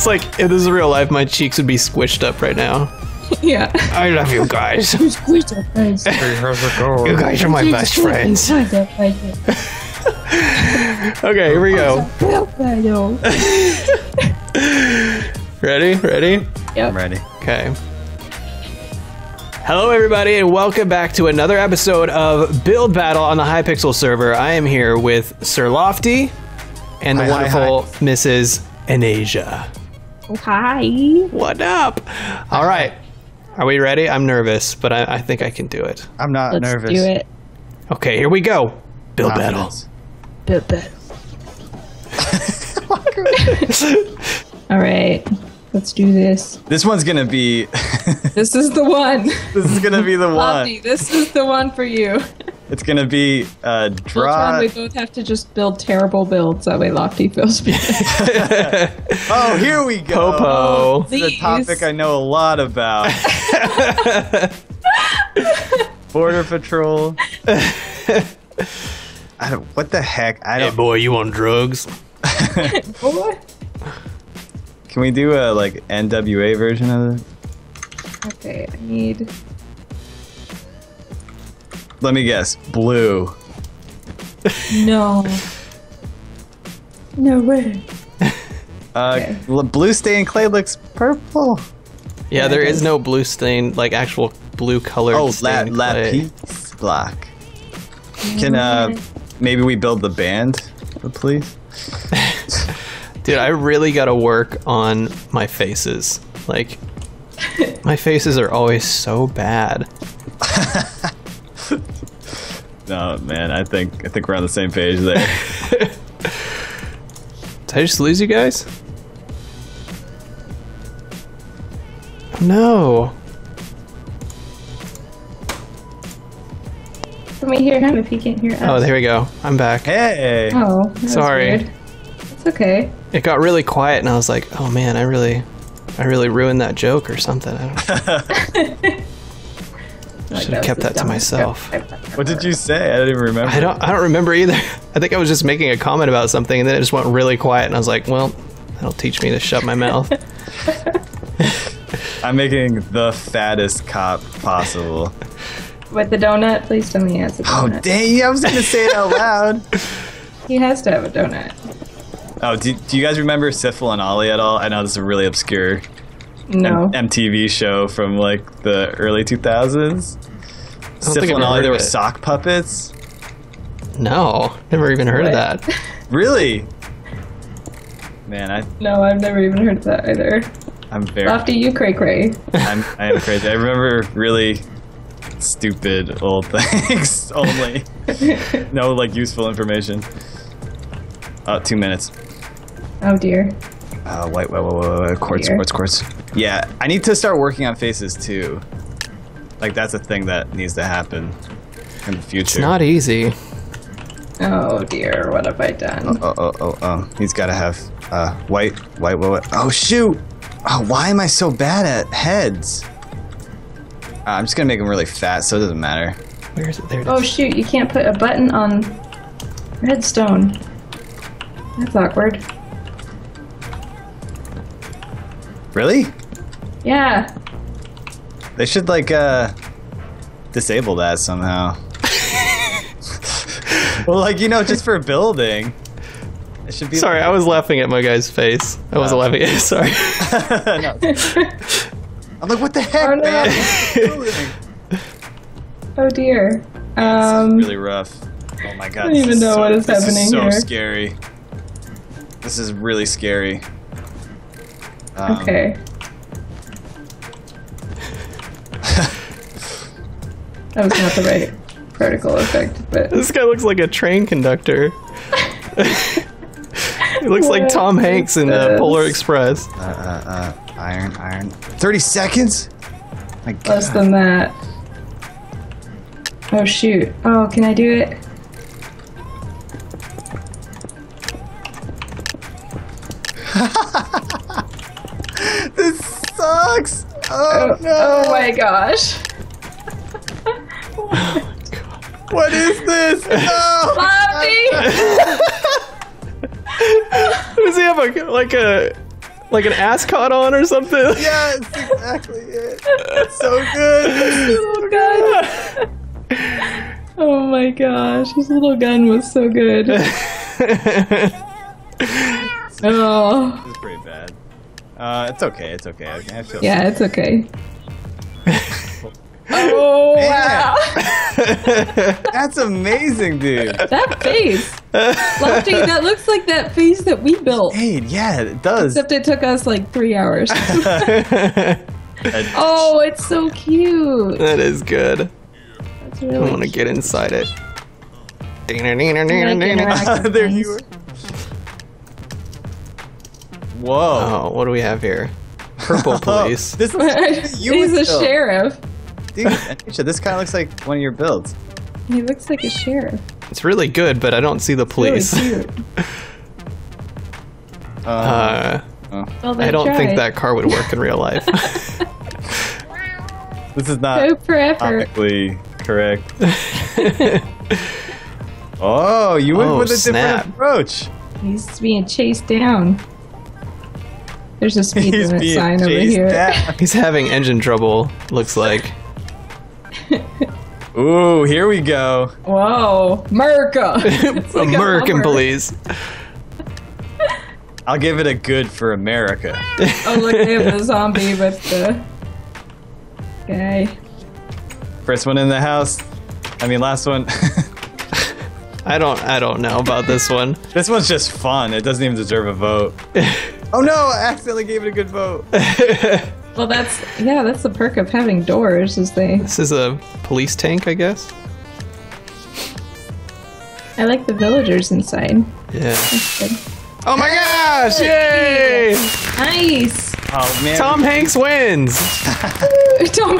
It's like if this is real life, my cheeks would be squished up right now. Yeah. I love you guys. Squeeze up, guys. You guys are my best friends. Squeeze up, guys. Okay, here we go. Ready? Ready? I'm ready. Okay. Hello, everybody, and welcome back to another episode of Build Battle on the Hypixel server. I am here with Sir Lofty and the Hi, hi, wonderful Mrs. Eneija. Hi. What up? All right. Are we ready? I'm nervous, but I, I think I can do it. I'm not Let's nervous. do it. Okay, here we go. Build battle. Confidence. Bit, bit. All right. Let's do this. This one's gonna be. This is the one. this is gonna be the one. Lofty, this is the one for you. It's gonna be uh, Fultron, draw. we both have to just build terrible builds. That way Lofty feels better. Oh, here we go. Popo. This is a topic I know a lot about. Border Patrol. I don't. What the heck? I don't. Hey, boy, you on drugs? Boy. Can we do a like NWA version of it? Okay, I need. Let me guess. Blue. No. No way. Uh, Okay. blue stained clay looks purple. Yeah, Yeah, there it is is. no blue stain, like actual blue colored Oh, la- stained clay. lapis block. Can uh, maybe we build the band, please? Dude, I really gotta work on my faces. Like, my faces are always so bad. No, man. I think I think we're on the same page there. Did I just lose you guys? Oh, no. Can we hear him if he can't hear oh, us? Oh, there we go. I'm back. hey. Oh, that was Sorry. weird. It's okay. It got really quiet, and I was like, "Oh man, I really, I really ruined that joke or something." I Like, Should've kept that to myself. joke I've ever What did you say? I don't even remember. I don't, I don't remember either. I think I was just making a comment about something, and then it just went really quiet, and I was like, "Well, that'll teach me to shut my mouth." I'm making the fattest cop possible. With the donut, please tell me he has a Oh donut. dang! I was gonna say it out loud. He has to have a donut. Oh, do, do you guys remember Sifl and Olly at all? I know this is a really obscure No. MTV show from like the early 2000s. think Sifl and Olly, heard they were sock puppets. No, never even heard of that. Really? Man, I No, I've never even heard of that either. I'm very Lofty, you cray cray. I'm I am crazy. I remember really stupid old things only. no like useful information. Uh, two minutes. Oh dear. Uh, white, white, white, white, white, quartz, Here. quartz, quartz. Yeah, I need to start working on faces too. Like that's a thing that needs to happen in the future. It's not easy. Oh dear, what have I done? Oh, oh, oh, oh. He's got to have uh, white, white, white, white. Oh shoot! Oh, why am I so bad at heads? Uh, I'm just gonna make him really fat, so it doesn't matter. Where is it? There it is. Oh shoot, you can't put a button on redstone. That's awkward. Really? Yeah. They should like uh disable that somehow. well, like you know, just for a building. It should be. Sorry, I was laughing at my guy's face. I wasn't Oh. laughing at Sorry. No. I'm like, what the heck, Oh, no. man? What are you doing? Oh dear. This Um. is really rough. Oh my god. I don't even is know so, what is this happening is so here. scary. This is really scary. Um, Okay. that was not the right particle effect, but this guy looks like a train conductor. he looks like Tom Hanks in uh, Polar? Express. Uh, uh, uh, iron, iron. 30 seconds? My god. less than that. Oh shoot. Oh, can I do it? This sucks! Oh, oh, no! Oh my gosh. What is this? No! Lofty! Does he have a like a like an ascot on or something. Yeah, it's exactly it. It's so good. Little gun. Oh my gosh, his little gun was so good. Oh, It's pretty bad. Uh, it's okay. It's okay. I, feel yeah, it's okay. oh wow, That's amazing, dude. that face, Lofty, that looks like that face that we built. Hey, yeah, it does. Except it took us like three hours. Oh, it's so cute. that is good. That's I want to get inside it. there you were. Whoa. Oh, what do we have here? Purple police. this looks you He's a still. sheriff. Dude, Eneija, this kind of looks like one of your builds. He looks like a sheriff. It's really good, but I don't see the Really police. cute. Uh, Well, I don't think that car would work in real life. This is not Hope for effort. comically correct. oh, you went Oh, with a snap. different approach. He's being chased down. There's a speed He's limit sign over here. down. He's having engine trouble, looks like. Ooh, here we go. Whoa, America! Like American police. I'll give it a good for America. Oh, look, they have the zombie with the guy. First one in the house. I mean, last one. I don't I don't know about this one. this one's just fun. It doesn't even deserve a vote. Oh no, I accidentally gave it a good vote. Well, that's yeah, that's the perk of having doors. Is they? This is a police tank, I guess. I like the villagers inside. Yeah. Oh my gosh! Yay! Nice. Oh man. Tom Hanks wins. Tom.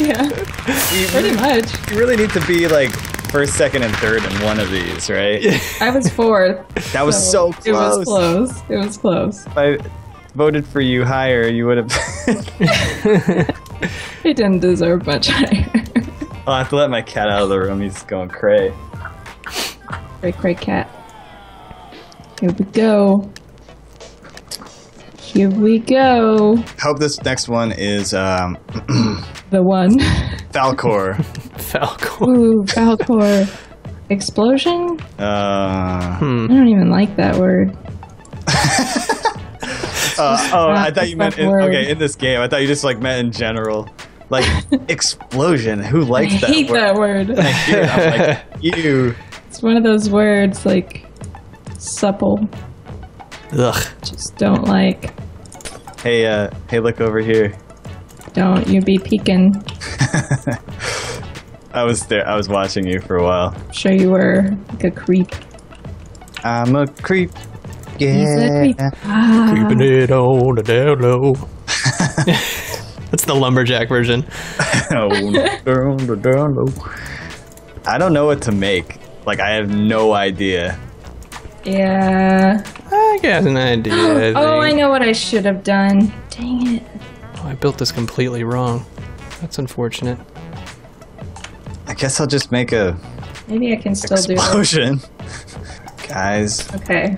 yeah, we, pretty much. you really need to be like first, second, and third in one of these, right? I was fourth. That was so, close. It was close. close. It was close. If I voted for you higher, you would have. It didn't deserve much higher. I'll have to let my cat out of the room. He's going cray. Great, great cat. Here we go. Here we go. Hope this next one is um, The one. Falcor. Falcon. Ooh, Valcor. Explosion? Uh, I don't even like that word. uh, oh, I thought you meant in, word. okay in this game. I thought you just like meant in general, like explosion. Who I likes that hate word? that word. I hear it, I'm like, you. It's one of those words like supple. Ugh. Just don't like. Hey, uh, hey, look over here. Don't you be peeking. I was there. I was watching you for a while. I'm sure you were like a creep. I'm a creep. He's a Yeah. creep. Ah, Keeping it on the down low. That's the lumberjack version. Oh. I don't know what to make. Like, I have no idea. yeah. I got an idea. I Oh, I know what I should have done. Dang it. Oh, I built this completely wrong. That's unfortunate. I guess I'll just make a Maybe I can still do it. explosion. Guys, Okay.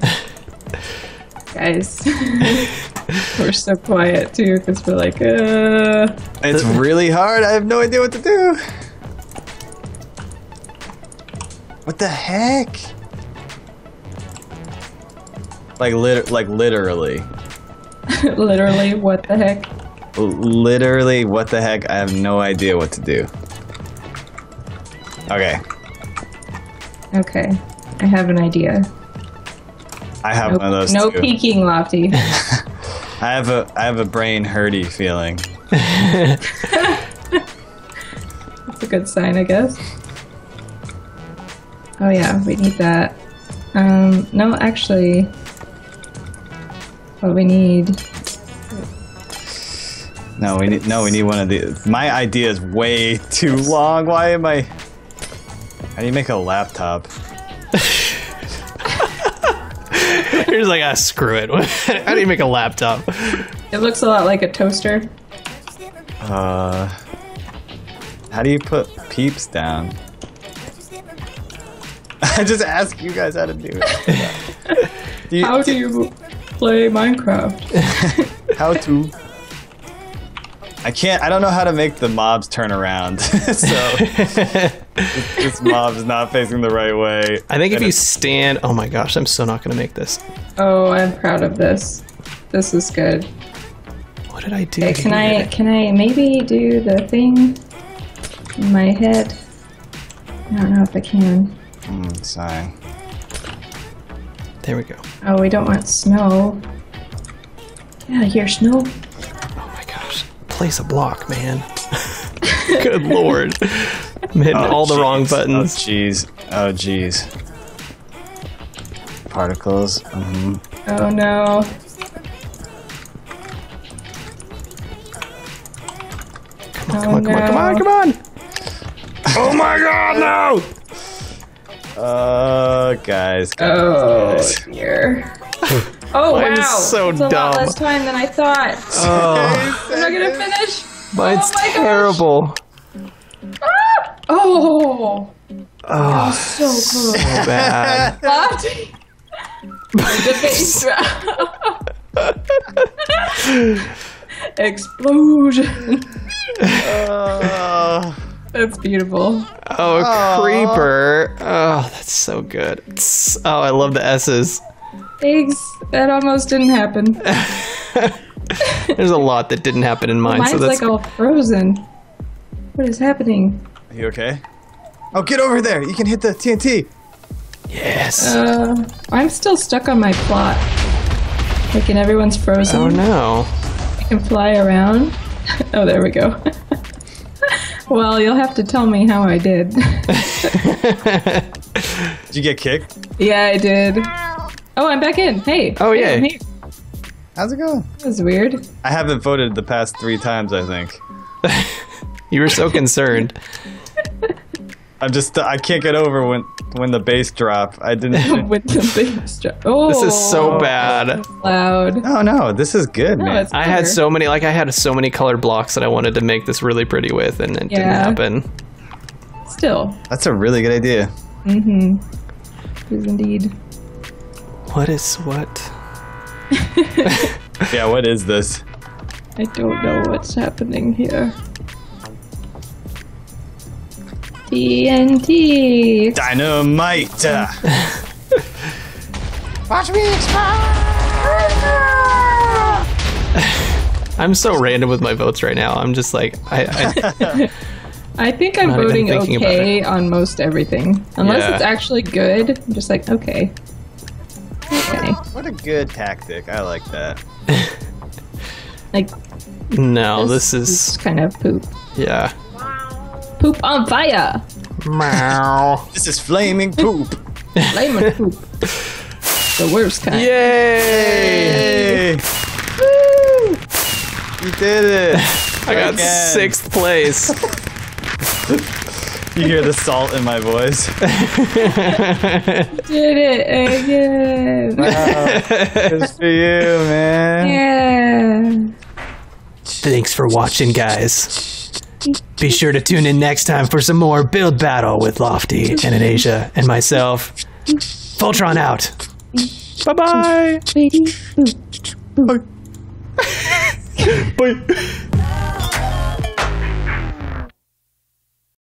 Guys. we're so quiet too because we're like, uh. it's really hard. I have no idea what to do. What the heck? Like lit like literally. Literally, what the heck? Literally, what the heck? I have no idea what to do. Okay, Okay. I have an idea. I have No, one of those no too. peeking, Lofty. I have a I have a brain hurty feeling. That's a good sign, I guess. Oh yeah, we need that. Um, no, actually, what we need. No, we need no, we need one of these. My idea is way too long. Why am I? How do you make a laptop? You're just like, ah, screw it. How do you make a laptop? It looks a lot like a toaster. Uh, how do you put peeps down? I just ask you guys how to do it. do you, How do you? play Minecraft. How to? I can't. I don't know how to make the mobs turn around. so this, this mob is not facing the right way. I think if you stand, oh my gosh, I'm still not gonna make this. Oh, I'm proud of this. This is good. What did I do? Okay, can I can I maybe do the thing in my head? I don't know if I can. Mm, sorry. There we go. Oh, we don't want snow. Yeah, out of here, snow. Oh my gosh, place a block, man. Good lord, I'm hitting Oh, all the wrong buttons. Oh jeez. Oh jeez. Particles. hmm Oh no. Come on, come on, come on, come on, come on! Oh my god, no! Uh, guys. guys, Oh guys. dear. Oh Mine's wow. so That's a lot less time than I thought. Oh, I'm not gonna finish. mine's Oh my gosh. terrible. Ah! Oh, Oh, so close. so bad. Lofty. the bass drop. Explosion. Uh, That's beautiful. Oh, Aw. creeper. Oh, that's so good. It's- oh, I love the S's. Thanks. That almost didn't happen. There's a lot that didn't happen in mine, Mine's so that's like all frozen. What is happening? are you okay? Oh, get over there! You can hit the TNT. yes. Uh, I'm still stuck on my plot. Like, and everyone's frozen. oh no. I can fly around. oh, there we go. well, you'll have to tell me how I did. Did you get kicked? yeah, I did. Oh, I'm back in. Hey. Oh, hey, yay. I'm here. How's it going? That was weird. I haven't voted the past three times. I think. You were so concerned. I'm just. I can't get over when when the bass drop. I didn't. With the bass drum. Oh, This is so bad. loud. no, no. This is good, No, man. it's I had so many, like, I had so many colored blocks that I wanted to make this really pretty with, and it didn't happen. Still. That's a really good idea. Mm-hmm. It is indeed. What is what? Yeah. What is this? I don't know what's happening here. TNT. Dynamite. Watch me explode! I'm so random with my votes right now. I'm just like, I, I I think I'm Not even voting okay on most everything. Unless Yeah. it's actually good, I'm just like, okay. Okay. What a good tactic. I like that. Like, no, this is, kind of poop. yeah. Poop on fire! Meow. This is flaming poop. Lemon poop. The worst kind. Hey! Yay! You did it. I got Again. sixth place. You hear the salt in my voice. Did it again! Good for you, man. yeah. Thanks for watching, guys. Be sure to tune in next time for some more Build Battle with Lofty and Eneija and myself. Fultron out. Bye bye. Baby. Bye.